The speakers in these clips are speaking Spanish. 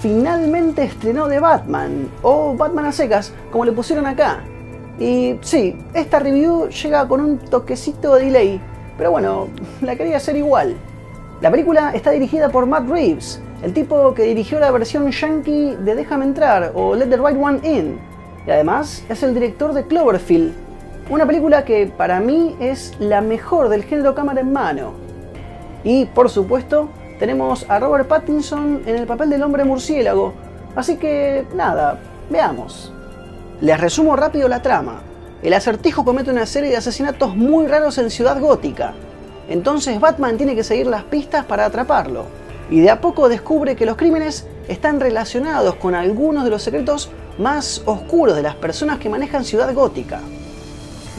finalmente estrenó The Batman, o Batman a secas, como le pusieron acá. Y sí, esta review llega con un toquecito de delay, pero bueno, la quería hacer igual. La película está dirigida por Matt Reeves, el tipo que dirigió la versión yankee de Déjame entrar o Let the Right One In. Y además es el director de Cloverfield, una película que para mí es la mejor del género cámara en mano. Y por supuesto, tenemos a Robert Pattinson en el papel del hombre murciélago. Así que nada, veamos. Les resumo rápido la trama. El acertijo comete una serie de asesinatos muy raros en Ciudad Gótica. Entonces Batman tiene que seguir las pistas para atraparlo. Y de a poco descubre que los crímenes están relacionados con algunos de los secretos más oscuros de las personas que manejan Ciudad Gótica.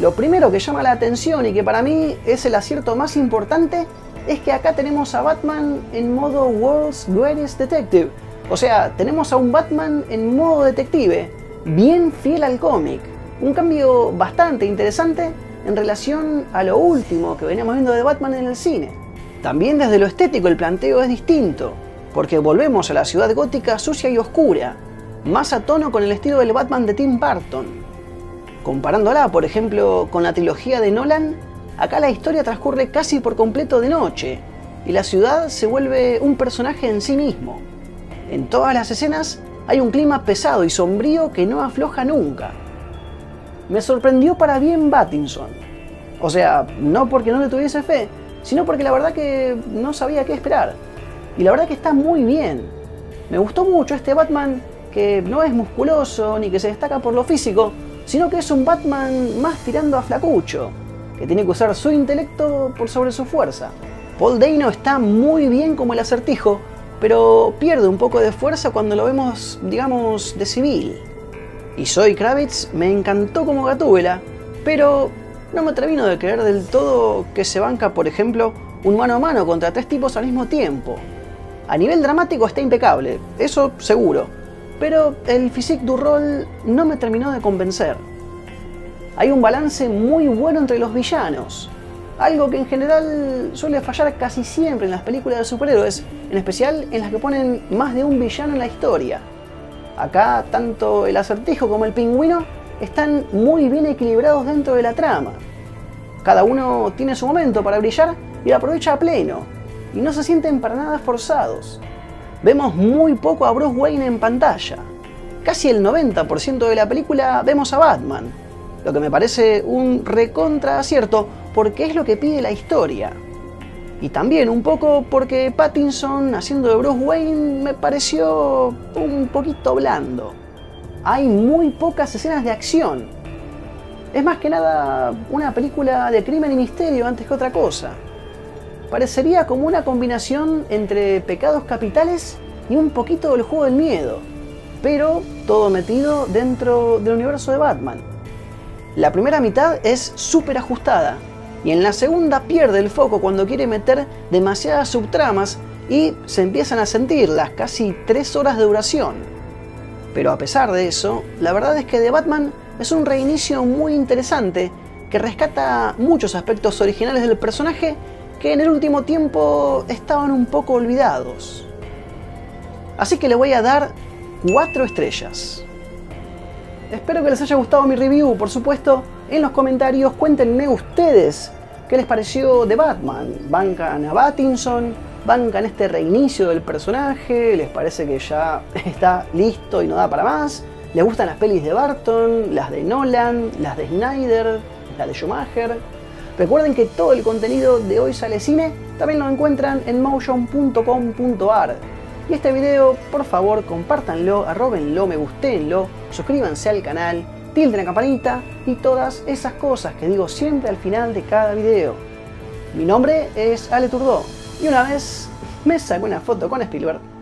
Lo primero que llama la atención y que para mí es el acierto más importante es que acá tenemos a Batman en modo World's Greatest Detective. O sea, tenemos a un Batman en modo detective, bien fiel al cómic. Un cambio bastante interesante en relación a lo último que veníamos viendo de Batman en el cine. También desde lo estético el planteo es distinto, porque volvemos a la ciudad gótica sucia y oscura, más a tono con el estilo del Batman de Tim Burton. Comparándola, por ejemplo, con la trilogía de Nolan, acá la historia transcurre casi por completo de noche, y la ciudad se vuelve un personaje en sí mismo. En todas las escenas hay un clima pesado y sombrío que no afloja nunca. Me sorprendió para bien Battinson. O sea, no porque no le tuviese fe, sino porque la verdad que no sabía qué esperar. Y la verdad que está muy bien. Me gustó mucho este Batman que no es musculoso ni que se destaca por lo físico, sino que es un Batman más tirando a flacucho, que tiene que usar su intelecto por sobre su fuerza. Paul Dano está muy bien como el acertijo, pero pierde un poco de fuerza cuando lo vemos, digamos, de civil. Y Zoe Kravitz me encantó como Gatúbela, pero no me termino de creer del todo que se banca, por ejemplo, un mano a mano contra tres tipos al mismo tiempo. A nivel dramático está impecable, eso seguro, pero el physique du rol no me terminó de convencer. Hay un balance muy bueno entre los villanos, algo que en general suele fallar casi siempre en las películas de superhéroes, en especial en las que ponen más de un villano en la historia. Acá tanto el acertijo como el pingüino están muy bien equilibrados dentro de la trama. Cada uno tiene su momento para brillar y lo aprovecha a pleno, y no se sienten para nada forzados. Vemos muy poco a Bruce Wayne en pantalla. Casi el 90% de la película vemos a Batman, lo que me parece un recontra acierto porque es lo que pide la historia. Y también un poco porque Pattinson haciendo de Bruce Wayne me pareció un poquito blando. Hay muy pocas escenas de acción. Es más que nada una película de crimen y misterio antes que otra cosa. Parecería como una combinación entre pecados capitales y un poquito del juego del miedo, pero todo metido dentro del universo de Batman. La primera mitad es súper ajustada, y en la segunda pierde el foco cuando quiere meter demasiadas subtramas y se empiezan a sentir las casi tres horas de duración. Pero a pesar de eso, la verdad es que The Batman es un reinicio muy interesante que rescata muchos aspectos originales del personaje que en el último tiempo estaban un poco olvidados. Así que le voy a dar 4 estrellas. Espero que les haya gustado mi review, por supuesto, en los comentarios cuéntenme ustedes qué les pareció de Batman. ¿Bancan a Battinson? ¿Bancan este reinicio del personaje? ¿Les parece que ya está listo y no da para más? ¿Les gustan las pelis de Barton, las de Nolan, las de Snyder, las de Schumacher? Recuerden que todo el contenido de Hoy Sale Cine también lo encuentran en motion.com.ar. Y este video, por favor, compártanlo, arrobenlo, me gustenlo, suscríbanse al canal tilden la campanita y todas esas cosas que digo siempre al final de cada video. Mi nombre es Ale Turdó y una vez me saqué una foto con Spielberg